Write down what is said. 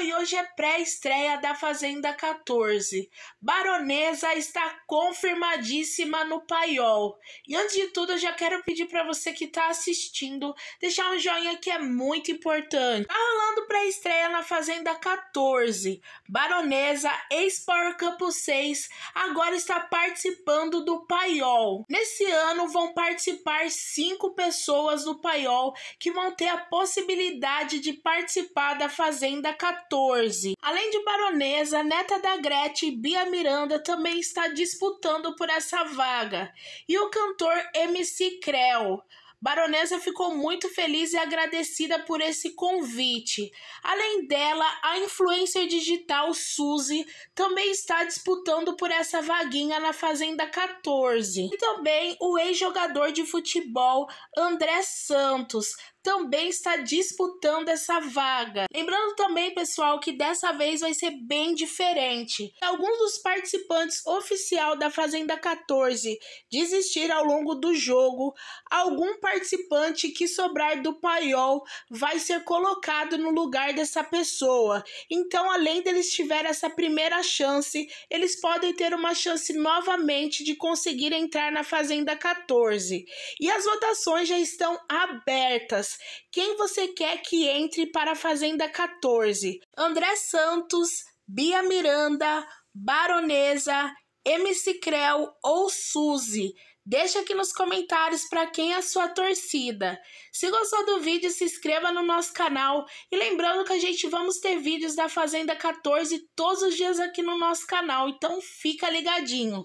E hoje é pré-estreia da Fazenda 14. Baronesa está confirmadíssima no paiol. E antes de tudo, eu já quero pedir para você que está assistindo deixar um joinha que é muito importante. Tá rolando pré-estreia na Fazenda 14. Baronesa, ex-Power Campo 6, agora está participando do paiol. Nesse ano vão participar cinco pessoas do paiol que vão ter a possibilidade de participar da Fazenda 14. 14. Além de Baronesa, neta da Gretchen, Bia Miranda também está disputando por essa vaga. E o cantor MC Creu. Baronesa ficou muito feliz e agradecida por esse convite. Além dela, a influencer digital Suzy também está disputando por essa vaguinha na Fazenda 14. E também o ex-jogador de futebol André Santos também está disputando essa vaga. Lembrando também, pessoal, que dessa vez vai ser bem diferente. Alguns dos participantes oficial da Fazenda 14 desistir ao longo do jogo, algum participante que sobrar do paiol vai ser colocado no lugar dessa pessoa. Então, além deles tiver essa primeira chance, eles podem ter uma chance novamente de conseguir entrar na Fazenda 14. E as votações já estão abertas. Quem você quer que entre para a Fazenda 14? André Santos, Bia Miranda, Baronesa, MC Creu ou Suzy? Deixa aqui nos comentários para quem é a sua torcida. Se gostou do vídeo, se inscreva no nosso canal. E lembrando que a gente vamos ter vídeos da Fazenda 14 todos os dias aqui no nosso canal, então fica ligadinho.